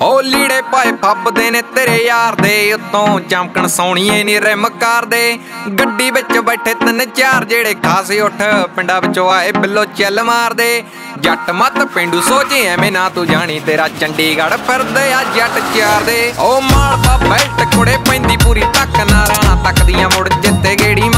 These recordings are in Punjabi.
ਹੋ ਲੀੜੇ ਪਾਏ ਫੱਬਦੇ ਨੇ ਤੇਰੇ ਯਾਰ ਦੇ, ਉਤੋਂ ਚਮਕਣ ਸੋਣੀਏ ਨੀ ਰਿਮ ਕਰਦੇ ਗੱਡੀ ਵਿੱਚ ਬੈਠੇ ਤਿੰਨ ਚਾਰ ਜਿਹੜੇ ਖਾਸੇ ਉੱਠ, ਪਿੰਡਾਂ ਵਿੱਚੋਂ ਆਏ ਬਿੱਲੋ ਚੱਲ ਮਾਰਦੇ ਜੱਟ ਮੱਤ ਪਿੰਡੂ ਸੋਚੇ ਐਵੇਂ ਨਾ ਤੂੰ ਜਾਣੀ, ਤੇਰਾ ਚੰਡੀਗੜ੍ਹ ਫਿਰਦੇ ਆ ਜੱਟ ਚਾਰ ਦੇ। ਓ ਮਾਲਪਾ ਬੈਲਟ ਕੁੜੇ ਪੈਂਦੀ ਪੂਰੀ ਤੱਕ, ਨਾ ਰਾਣਾ ਤੱਕਦੀਆਂ ਮੁੜ ਜਿੱਤੇ ਗੇੜੀ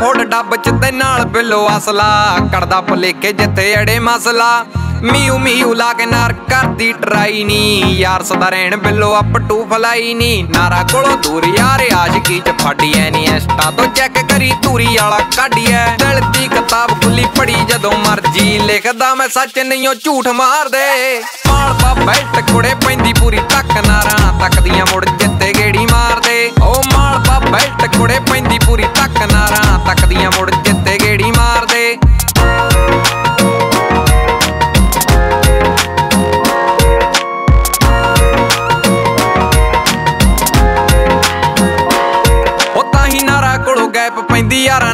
ਫੋੜ ਡੱਬ ਚ ਤੇ ਨਾਲ ਬਿੱਲੋ ਅਸਲਾ। ਕਰਦਾ ਭਲੇਖੇ ਜਿੱਥੇ ਅੜੇ ਮਸਲਾ। ਮੀਉ ਮੀਉ ਲਾ ਕੇ ਨਾਰ ਕਰਦੀ ਟਰਾਈ ਨੀ। ਯਾਰ ਸਦਾ ਰਹਿਣ ਬਿੱਲੋ ਅਪ ਟੂ ਫਲਾਈ ਨੀ। ਨਾਰਾ ਕੋਲੋਂ ਦੂਰ ਯਾਰ ਆਸ਼ਕੀ ਚ ਫਾਡੀ ਨੀ। ਐਸਟਾ ਤੋਂ ਚੈੱਕ ਕਰੀ ਧੂਰੀ ਵਾਲਾ ਕਾਢੀਐ। ਦਿਲ ਦੀ ਕਿਤਾਬ ਖੁੱਲੀ ਪੜੀ ਜਦੋਂ ਮਰਜ਼ੀ ਲਿਖਦਾ ਮੈਂ ਸੱਚ ਨਹੀਂ ਉਹ ਝੂਠ ਮਾਰਦੇ। ਮਾਲ ਪਾ ਬੈਲਟ ਕੁੜੇ ਪੈਂਦੀ ਪੂਰੀ ਤੱਕ। ਨਾਰਾ ਤੱਕਦੀਆਂ ਮੁੜ ਜਿੱਤੇ ਨਾਰਾ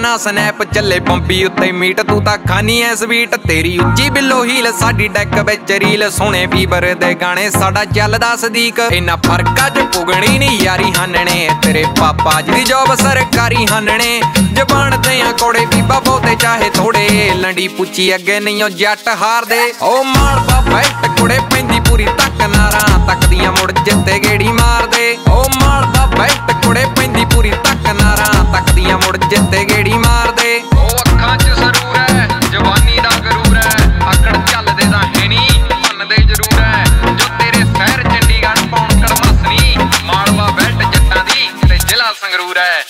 ਨਾ ਸਨੈਪ ਚੱਲੇ ਪੰਪੀ ਉੱਤੇ ਮੀਟ, ਤੂੰ ਤਾਂ ਖਾਨੀ ਐ ਸਵੀਟ ਤੇਰੀ ਉੱਚੀ ਬਿੱਲੋ ਹੀਲ, ਸਾਡੀ ਡੈਕ ਵਿੱਚ ਰੀਲ। ਸੋਹਣੇ ਫੀਵਰ ਦੇ ਗਾਣੇ ਸਾਡਾ ਚੱਲਦਾ ਸਦੀਕ। ਇਨਾ ਫਰਕਾ ਚ ਪੁਗਣੀ ਨਹੀਂ ਯਾਰੀ ਹਾਨਣੇ, ਤੇਰੇ ਪਾਪਾ ਜੀ ਦੀ ਜੋਬ ਸਰਕਾਰੀ ਹਾਨਣੇ। ਜ਼ਬਾਨ ਤੇ ਆ ਕੋੜੇ ਬੀਬਾ ਬਹੁਤੇ ਚਾਹੇ ਥੋੜੇ। ਲੰਡੀ ਪੁੱਛੀ ਅੱਗੇ ਨਹੀਂ ਉਹ ਜੱਟ ਹਾਰਦੇ ਓ ਮਾਲ ਬਾਬਾ ਕੁੜੇ ਪੈਂਦੀ ਪੂਰੀ ਤੱਕ ਨਾਰਾ। ਤੱਕਦੀਆਂ ਮੁੜ ਜਿੱਤੇ ਗੇੜੀ ਮਾਰਦੇ। ਓ ਮਾਲ ਬਾਬਾ ਕੁੜੇ ਪੈਂਦੀ ਪੂਰੀ ਤੱਕ ਨਾਰਾ। ਤੱਕਦੀਆਂ ਮੁੜ ਜਿੱਤੇ ਮੰਨਦੇ ਜ਼ਰੂਰ ਹੈ। ਜੋ ਤੇਰੇ ਸ਼ਹਿਰ ਚੰਡੀਗੜ੍ਹ ਪੌਣ ਕੜਮਸਨੀ ਮਾਲਵਾ ਬੈਲਟ ਜੱਟਾਂ ਦੀ ਤੇ ਜ਼ਿਲ੍ਹਾ ਸੰਗਰੂਰ ਹੈ।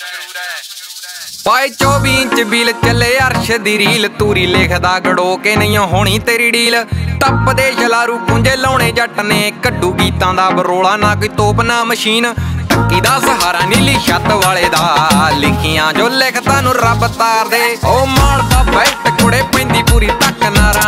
ਪਾਏ 24 ਇੰਚ ਬਿਲ ਚੱਲੇ ਅਰਸ਼ ਦੀ ਰੀਲ, ਤੂਰੀ ਲਿਖਦਾ ਗੜੋ ਕੇ ਨਹੀਂ ਹੋਣੀ ਤੇਰੀ ਡੀਲ। ਟੱਪ ਦੇ ਛਲਾਰੂ ਕੁੰਜੇ ਲਾਉਣੇ ਜੱਟ ਨੇ, ਕੱਢੂ ਗੀਤਾਂ ਦਾ ਬਰੋਲਾ, ਨਾ ਕੋਈ ਤੋਪ, ਨਾ ਮਸ਼ੀਨ। ਟੱਕੀ ਦਾ ਸਹਾਰਾ ਨੀਲੀ ਛੱਤ ਵਾਲੇ ਦਾ, ਲਿਖੀਆਂ ਜੋ ਲਿਖਤਾਂ ਨੂੰ ਰੱਬ ਤਾਰ ਦੇ ਓ ਮਾਲਵਾ ਬੈਲਟ ਕੁੜੇ ਪੈਂਦੀ ਪੂਰੀ ਤੱਕ ਨਾਰਾ